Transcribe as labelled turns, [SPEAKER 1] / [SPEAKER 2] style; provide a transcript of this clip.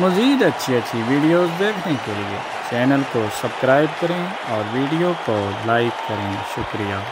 [SPEAKER 1] मज़ीद अच्छी अच्छी वीडियोस देखने के लिए चैनल को सब्सक्राइब करें और वीडियो को लाइक करें। शुक्रिया।